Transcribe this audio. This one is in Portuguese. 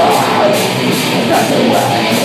die That's the way